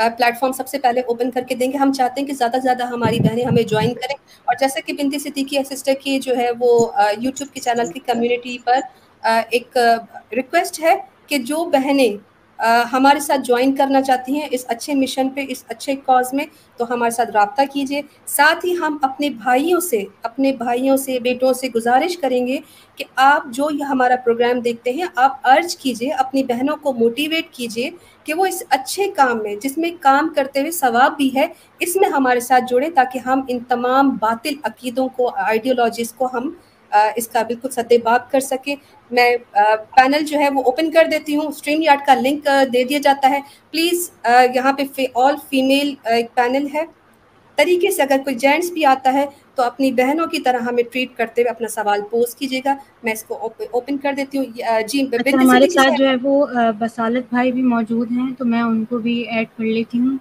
Platform सबसे पहले open करके देंगे। हम चाहते हैं कि ज़्यादा से ज़्यादा हमारी बहनें हमें ज्वाइन करें। और जैसे कि बिनती सिद्दीकी सिस्टर की जो है वो यूट्यूब के चैनल की कम्युनिटी पर एक रिक्वेस्ट है कि जो बहनें हमारे साथ ज्वाइन करना चाहती हैं इस अच्छे मिशन पे, इस अच्छे कॉज में तो हमारे साथ रबता कीजिए। साथ ही हम अपने भाइयों से, अपने भाइयों से, बेटों से गुजारिश करेंगे कि आप जो ये हमारा प्रोग्राम देखते हैं, आप अर्ज़ कीजिए, अपनी बहनों को मोटिवेट कीजिए कि वो इस अच्छे काम में, जिसमें काम करते हुए सवाब भी है, इसमें हमारे साथ जुड़े ताकि हम इन तमाम बातिल अकीदों को आइडियोलॉजीज़ को हम इसका बिल्कुल सद्देबाब कर सके। मैं पैनल जो है वो ओपन कर देती हूँ। स्ट्रीम यार्ड का लिंक दे दिया जाता है। प्लीज़ यहाँ पे ऑल फीमेल एक पैनल है। तरीके से अगर कोई जेंट्स भी आता है तो अपनी बहनों की तरह हमें ट्रीट करते हुए अपना सवाल पोस्ट कीजिएगा। मैं इसको ओपन कर देती हूँ। जी अच्छा, हमारे साथ जो है वो बसालत भाई भी मौजूद हैं तो मैं उनको भी ऐड कर लेती हूँ।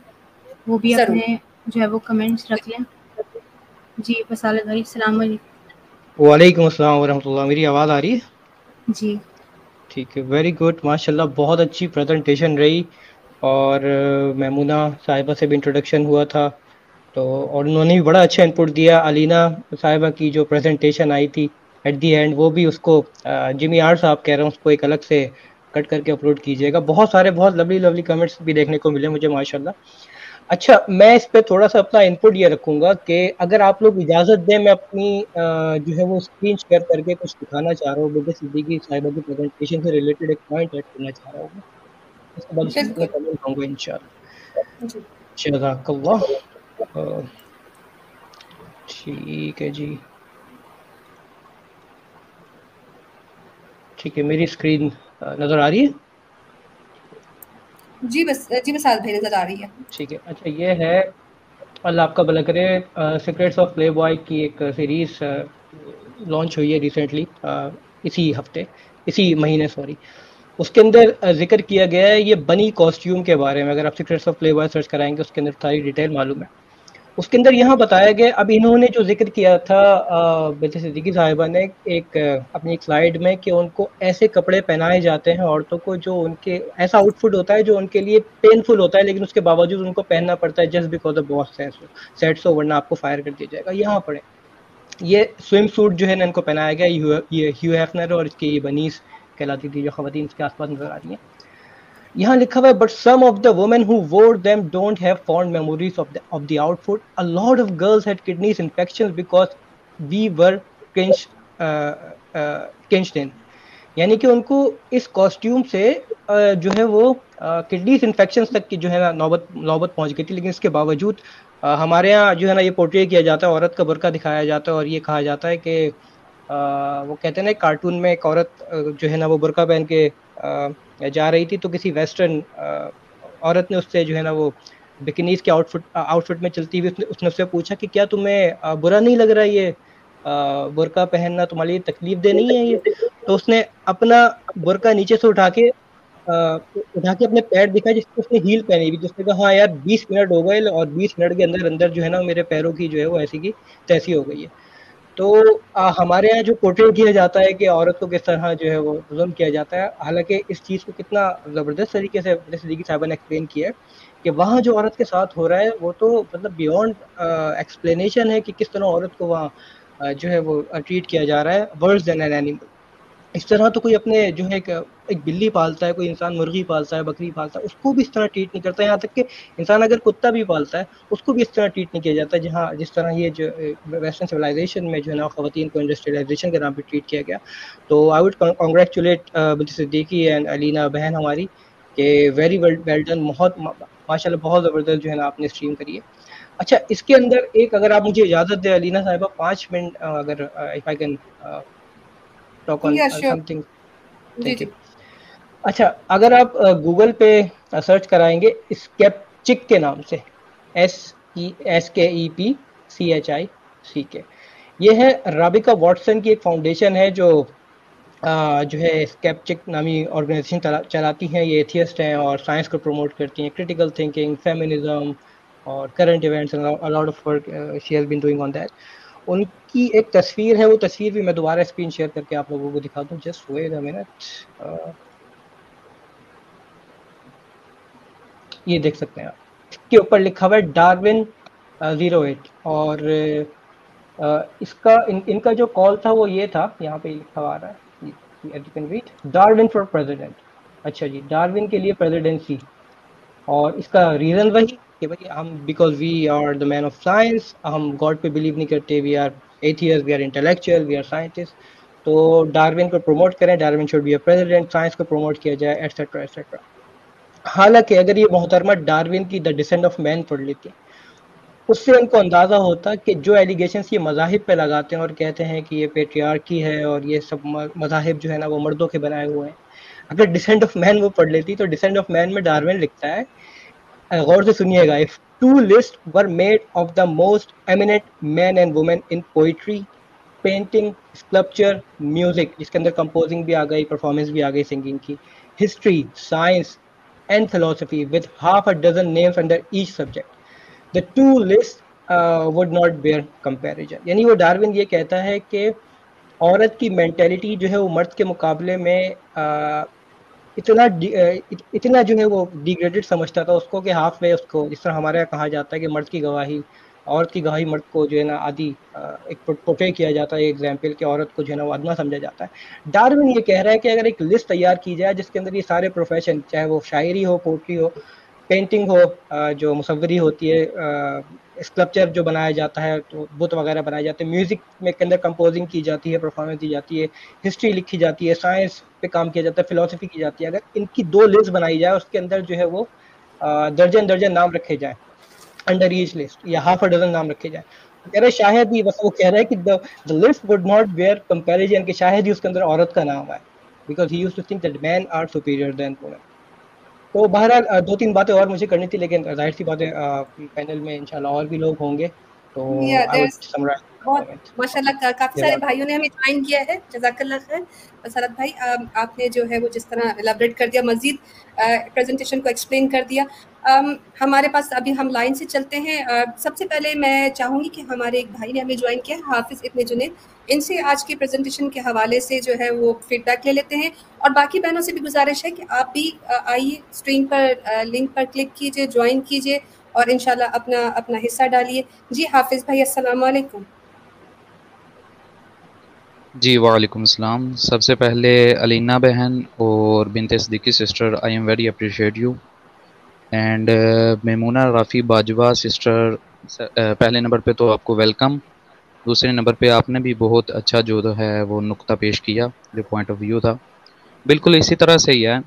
वो भी अपने जो है वो कमेंट्स रख लें। जी बसालत भाई सलाम वालेकुम अस्सलाम वरहमतुल्लाह। मेरी आवाज़ आ रही है? जी। ठीक है वेरी गुड माशाल्लाह बहुत अच्छी प्रेजेंटेशन रही। और मेमुना साहिबा से भी इंट्रोडक्शन हुआ था। तो और उन्होंने भी बड़ा अच्छा इनपुट दिया। अलीना साहिबा की जो प्रेजेंटेशन आई थी एट दी एंड वो भी उसको जिमी आर साहब कह रहे हैं उसको एक अलग से कट करके अपलोड कीजिएगा। बहुत सारे बहुत लवली लवली कमेंट्स भी देखने को मिले मुझे माशाल्लाह। अच्छा मैं इस पे थोड़ा सा अपना इनपुट ये रखूँगा कि अगर आप लोग इजाज़त दें मैं अपनी जो है वो स्क्रीन शेयर करके कुछ दिखाना चाह रहा हूँ बिल्कुल सिद्दीकी साहिबा की प्रेजेंटेशन से रिलेटेड एक पॉइंट ऐड करना चाह रहा हूँ उसके बाद कमेंट कहूँगा इंशाल्लाह। ठीक है जी। ठीक है मेरी स्क्रीन नज़र आ रही है? जी, बस जी बस आज भेजने जा रही है। ठीक है। अच्छा ये है, अल्लाह आपका भला करे। सीक्रेट्स ऑफ़ प्ले बॉय की एक सीरीज़ लॉन्च हुई है रिसेंटली इसी हफ़्ते, इसी महीने सॉरी उसके अंदर ज़िक्र किया गया है ये बनी कॉस्ट्यूम के बारे में। अगर आप secrets of Playboy search कराएँगे, उसके अंदर सारी डिटेल मालूम है। उसके अंदर यहाँ बताया गया, अब इन्होंने जो ज़िक्र किया था बेटे सिद्दीकी साहिबा ने, एक, अपनी एक स्लाइड में कि उनको ऐसे कपड़े पहनाए जाते हैं औरतों को जो उनके, ऐसा आउटफिट होता है जो उनके लिए पेनफुल होता है, लेकिन उसके बावजूद उनको पहनना पड़ता है just because of boss sets हो वरना आपको फायर कर दिया जाएगा। यहाँ पढ़े ये स्विम सूट जो है ना, इनको पहनाया गया, ये ह्यू हैफनर और इसकी बनीस, कहलाती थी जो खवतिन इसके आसपास नज़र आ रही हैं। यहाँ लिखा हुआ है but some of the women who wore them don't have fond memories of the of the outfit a lot of girls had kidneys infections because we were cinch cinched in यानी कि उनको इस कॉस्ट्यूम से जो है वो kidneys infection तक की जो है ना नौबत नौबत पहुँच गई थी। लेकिन इसके बावजूद हमारे यहाँ जो है ना ये पोर्ट्रे किया जाता है, औरत का बुरका दिखाया जाता है और ये कहा जाता है कि वो कहते हैं ना कार्टून में एक औरत जो है ना वो बुरका पहन के जा रही थी तो किसी वेस्टर्न औरत ने उससे जो है ना वो बिकनीज के आउटफिट आउटफिट में चलती हुई उसने उसने उससे पूछा कि क्या तुम्हें बुरा नहीं लग रहा ये बुरका पहनना तुम्हारे लिए तकलीफ़ दे नहीं है ये? तो उसने अपना बुरका नीचे से उठा के उठा के अपने पैर दिखा जिससे उसने हील पहनी हुई, जिसने कहा हाँ यार 20 मिनट हो गए और 20 मिनट के अंदर अंदर जो है ना मेरे पैरों की जो है वो ऐसी की, तैसी हो गई है। तो आ, हमारे यहाँ जो पोर्ट्रेट किया जाता है कि औरत को किस तरह जो है वो जुल्म किया जाता है। हालाँकि इस चीज़ को कितना ज़बरदस्त तरीके से सदीकी साहबा ने एक्सप्लेन किया है कि वहाँ जो औरत के साथ हो रहा है वो तो मतलब बियॉन्ड एक्सप्लेनेशन है कि किस तरह औरत को वहाँ जो है वो ट्रीट किया जा रहा है देन एन एनिमल इस तरह तो कोई अपने जो है एक, एक बिल्ली पालता है कोई इंसान मुर्गी पालता है बकरी पालता है उसको भी इस तरह ट्रीट नहीं करता। यहाँ तक कि इंसान अगर कुत्ता भी पालता है उसको भी इस तरह ट्रीट नहीं किया जाता जहाँ जिस तरह ये जो वेस्टर्न सिविलाइजेशन में जो है ना खातन को इंडस्ट्रियलाइजेशन के नाम पर ट्रीट किया गया। तो I would congratulate Siddiqui and Alina बहन हमारी कि वेरी वेल वेल डन बहुत माशाल्लाह बहुत ज़बरदस्त जो है ना आपने स्ट्रीम करी है। अच्छा इसके अंदर एक अगर आप मुझे इजाज़त दें अलीना साहिबा पाँच मिनट अगर if I can talk on something thank you अच्छा अगर आप गूगल पे सर्च कराएँगे स्केपचिक के नाम से एस ई एस के E P C H I सी के ये है राबिका वॉटसन की एक फाउंडेशन है जो आ, जो है स्केपचिक नामी ऑर्गेनाइजेशन चला, चलाती हैं ये एथियस्ट हैं और साइंस को प्रमोट करती हैं क्रिटिकल थिंकिंग फेमिनिज्म और current events lot of work she has been doing on that उनकी एक तस्वीर है वो तस्वीर भी मैं दोबारा स्क्रीन शेयर करके आप लोगों को दिखा दूँ। जस्ट वेट अ मिनट ये देख सकते हैं आप। इसके ऊपर लिखा हुआ है डार्विन ज़ीरो एट और इसका इन, इनका जो कॉल था वो ये था। यहाँ पे लिखा हुआ आ रहा है। Can read Darwin for president अच्छा जी डार्विन के लिए प्रेसिडेंसी और इसका रीज़न वही कि भाई, हम because we are the man of science हम गॉड पे बिलीव नहीं करते we are atheists we are intellectual we are scientist तो डार्विन को प्रमोट करें Darwin should be a president science को प्रमोट किया जाए एटसेट्रा एटसेट्रा हालाँकि अगर ये मोहतरमा डार्विन की द डिसेंड ऑफ़ मैन पढ़ लेती, उससे उनको अंदाज़ा होता कि जो एलिगेशन ये मजाहिब पे लगाते हैं और कहते हैं कि ये पेट्रियार्की है और ये सब मजाहिब जो है ना, वो मर्दों के बनाए हुए हैं। अगर डिसेंड ऑफ़ मैन वो पढ़ लेती तो डिसेंड ऑफ़ मैन में डार्विन लिखता है गौर से सुनिएगा if two list were made of the most eminent men and women in poetry painting sculpture music जिसके अंदर कंपोजिंग भी आ गई परफॉर्मेंस भी आ गई सिंगिंग की history science and philosophy with half a dozen names under each subject the two list would not bear comparison यानी वो Darwin ये कहता है कि औरत की मैंटेलिटी जो है वो मर्द के मुकाबले में uh, इतना इत, इतना जो है वो डिग्रेडेड समझता था उसको कि हाफ़ वे उसको जिस तरह हमारे यहाँ कहा जाता है कि मर्द की गवाही औरत की गवाही मर्द को जो है ना आदि एक पोटे किया जाता है एग्ज़ाम्पल कि औरत को जो है ना वो अदना समझा जाता है। डार्विन ये कह रहा है कि अगर एक लिस्ट तैयार की जाए जिसके अंदर ये सारे प्रोफेशन चाहे वो शायरी हो पोट्री हो पेंटिंग हो जो मुसवरी होती है स्कल्पचर जो बनाया जाता है तो बुत वगैरह बनाए जाते हैं। म्यूज़िक में के अंदर कंपोजिंग की जाती है परफॉर्मेंस दी जाती है हिस्ट्री लिखी जाती है साइंस पे काम किया जाता है फिलोसफी की जाती है। अगर इनकी दो लिस्ट बनाई जाए, उसके अंदर जो है वो दर्जन दर्जन नाम रखे जाए अंडर ईच लिस्ट या हाफ़ अ डजन नाम रखे जाए। कह रहे शायद ही, बस वो कह रहा है कि the list would not bear comparison कि शायद ही उसके अंदर औरत का नाम है because he used to think that men are superior than women तो बहरहाल दो तीन बातें और मुझे करनी थी लेकिन ज़ाहिर सी बातें पैनल में इंशाल्लाह और भी लोग होंगे तो बहुत माशाल्लाह काफ़ी सारे भाइयों ने हमें ज्वाइन किया है जजाकल्ला खैर। सरत भाई आपने जो है वो जिस तरह एलाबरेट कर दिया मजीद प्रेजेंटेशन को एक्सप्लेन कर दिया। um, हमारे पास अभी हम लाइन से चलते हैं। uh, सबसे पहले मैं चाहूँगी कि हमारे एक भाई ने हमें ज्वाइन किया हाफिज़ इतने जुनेद। इनसे आज के प्रेजेंटेशन के हवाले से जो है वो फीडबैक ले लेते हैं। और बाकी बहनों से भी गुजारिश है कि आप भी आइए स्क्रीन पर लिंक पर क्लिक कीजिए ज्वाइन कीजिए और इनशाला अपना अपना हिस्सा डालिए। जी हाफिज़ भाई अस्सलाम वालेकुम जी, वालेकुम अस्सलाम सबसे पहले अलीना बहन और Binte Siddiqui sister I am very appreciate you and Maimoona Rafi Bajwa sister पहले नंबर पे तो आपको वेलकम दूसरे नंबर पे आपने भी बहुत अच्छा जो है वो नुक्ता पेश किया, जो पॉइंट ऑफ़ व्यू था। बिल्कुल इसी तरह से ही है।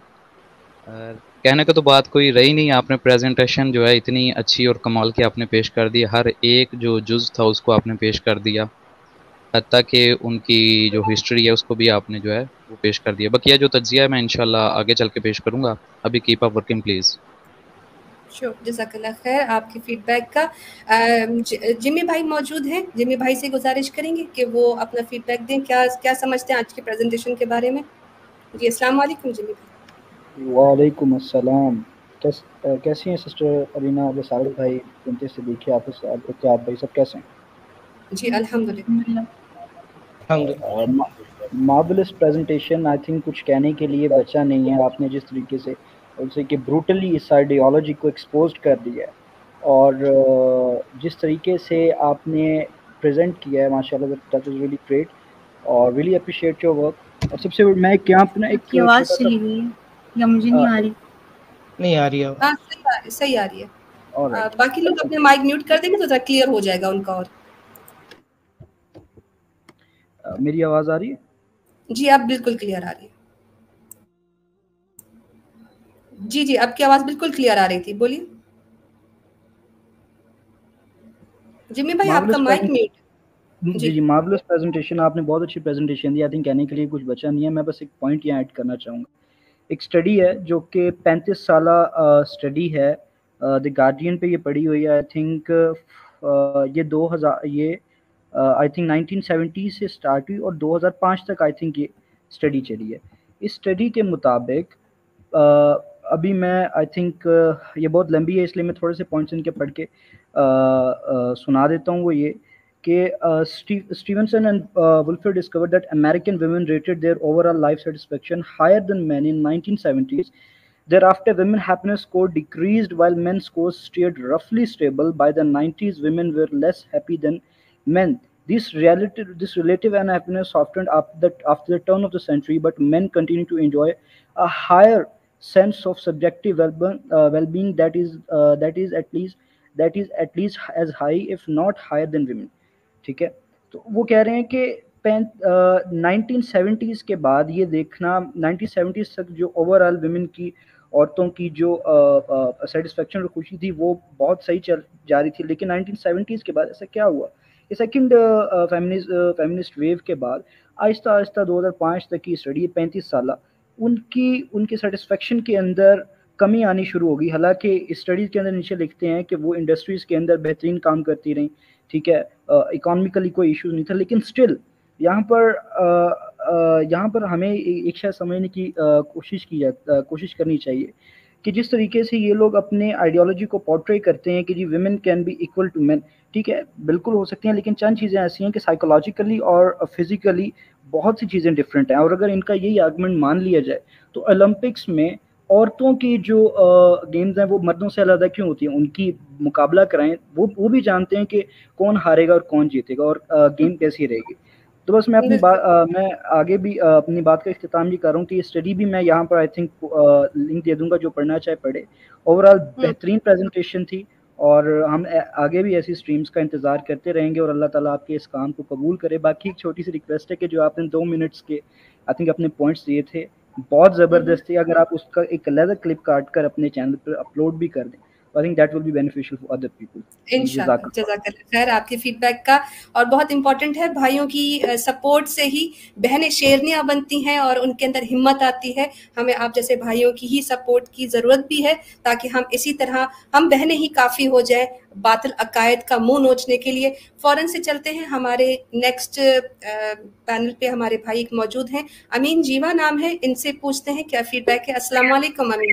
कहने का तो बात कोई रही नहीं, आपने प्रेजेंटेशन जो है इतनी अच्छी और कमाल की आपने पेश कर दी। हर एक जो जुज था उसको आपने पेश कर दिया। हती कि उनकी जो हिस्ट्री है उसको भी आपने जो है वो पेश कर दिया। बकिया जो तजिया है मैं इनशाला आगे चल के पेश करूँगा। अभी कीप अप वर्किंग प्लीज़ जजाकल्ला खैर आपकी फीडबैक का। जिम्मी भाई मौजूद हैं। जिम्मी भाई से गुजारिश करेंगे कि वो अपना फीडबैक दें। क्या क्या समझते हैं आज के प्रेजेंटेशन के बारे में? जी अस्सलाम वालेकुम जिम्मी भाई। वालेकुम अस्सलाम। कैस कैसी हैं सिस्टर अरीना बसार भाई? उनके से देखिए आप क्या भाई सब कैसे हैं? जी अल्हम्दुलिल्लाह। मार्वलस प्रेजेंटेशन आई थिंक कुछ कहने के लिए बचा नहीं है। आपने जिस तरीके से उसे कि ब्रूटली इस आइडियोलॉजी को एक्सपोज कर दिया है और जिस तरीके से आपने प्रेजेंट किया है माशाल्लाह दैट इज़ रियली ग्रेट और रियली अप्रिशिएट योर वर्क और सबसे मैं क्या अपना एक आवाज़ चली गई है या मुझे नहीं आ रही? नहीं आ रही है सही आ रही सही आ रही है। और बाकी लोग अपने माइक म्यूट कर देंगे तो जरा क्लियर हो जाएगा उनका और। मेरी आवाज़ आ रही है? जी आप बिल्कुल क्लियर आ रही है। जी जी आपकी आवाज़ बिल्कुल क्लियर आ रही थी बोलिए। जिम्मी भाई आपका माइक म्यूट जी जी। मार्वलस प्रेजेंटेशन आपने बहुत अच्छी प्रेजेंटेशन दी आई थिंक कहने के लिए कुछ बचा नहीं है। मैं बस एक पॉइंट यहाँ ऐड करना चाहूँगा। एक स्टडी है जो कि पैंतीस साल स्टडी है। द गार्डियन पे ये पड़ी हुई है। आई थिंक ये 2000 ये आई थिंक 1970 से स्टार्ट हुई और 2005 तक आई थिंक ये स्टडी चली है इस स्टडी के मुताबिक uh, अभी मैं आई थिंक uh, ये बहुत लंबी है इसलिए मैं थोड़े से पॉइंट्स इनके पढ़ के uh, सुना देता हूँ वो ये कि Stevenson and Wolfers discover that American women rated their overall life satisfaction higher than men in 1970s Thereafter, women happiness score decreased while men's scores stayed roughly stable. By the 90s, women were less happy than men. This relative, this relative unhappiness softened after the, after the turn of the century, but men continue to enjoy a higher sense of subjective well-being, uh, well-being that is uh, that is at least that is at least as high, if not higher than women. ठीक है तो वो कह रहे हैं कि nineteen seventies के बाद ये देखना नाइनटीन सेवेंटीज़ तक जो ओवरऑल वुमेन की औरतों की जो सेटिस्फेक्शन और खुशी थी वो बहुत सही चल जा रही थी लेकिन नाइनटीन सेवेंटीज़ के बाद ऐसा क्या हुआ सेकेंड फेमिनिस्ट वेव के बाद, आहिस्ता आहिस्ता 2005 तक की स्टडी पैंतीस साल, उनकी, उनके सेटिस्फेक्शन के अंदर कमी आनी शुरू होगी। हालाँकि स्टडीज़ के अंदर नीचे लिखते हैं कि वो इंडस्ट्रीज़ के अंदर बेहतरीन काम करती रहीं, ठीक है? इकोनॉमिकली कोई इशू नहीं था, लेकिन स्टिल यहाँ पर यहाँ पर हमें एक शायद समझने की कोशिश की जा कोशिश करनी चाहिए कि जिस तरीके से ये लोग अपने आइडियोलॉजी को पोर्ट्रे करते हैं कि जी women can be equal to man ठीक है, बिल्कुल हो सकती हैं, लेकिन चंद चीज़ें ऐसी हैं कि साइकोलॉजिकली और फिजिकली बहुत सी चीज़ें डिफरेंट हैं। और अगर इनका यही आर्गूमेंट मान लिया जाए तो ओलंपिक्स में औरतों की जो गेम्स हैं, वो मर्दों से अलग क्यों होती हैं? उनकी मुकाबला कराएँ, वो वो भी जानते हैं कि कौन हारेगा और कौन जीतेगा, और गेम कैसी रहेगी। तो बस मैं अपनी बात मैं आगे भी आ, अपनी बात का अख्ताम भी कर रहा हूँ कि स्टडी भी मैं यहाँ पर आई थिंक लिंक दे दूँगा जो पढ़ना चाहे पढ़े। Overall hmm. बेहतरीन प्रेजेंटेशन थी और हम आगे भी ऐसी स्ट्रीम्स का इंतज़ार करते रहेंगे और अल्लाह ताला आपके इस काम को कबूल करे। बाकी एक छोटी सी रिक्वेस्ट है कि जो आपने दो मिनट्स के आई थिंक अपने पॉइंट्स दिए थे बहुत ज़बरदस्त थी। अगर आप उसका एक अलग क्लिप काट कर अपने चैनल पर अपलोड भी कर दें I think that will be beneficial for other people. खैर। आपके फीडबैक का। और बहुत इंपॉर्टेंट है भाइयों की सपोर्ट से ही बहनें शेरनियाँ बनती हैं और उनके अंदर हिम्मत आती है। हमें आप जैसे भाइयों की ही सपोर्ट की ज़रूरत भी है ताकि हम इसी तरह हम बहनें ही काफ़ी हो जाए बातिल अकायद का मुँह नोचने के लिए। फ़ौरन से चलते हैं हमारे नेक्स्ट पैनल पे हमारे भाई एक मौजूद हैं। अमीन जीवा नाम है इनसे पूछते हैं क्या फीडबैक है। अस्सलाम अमीन।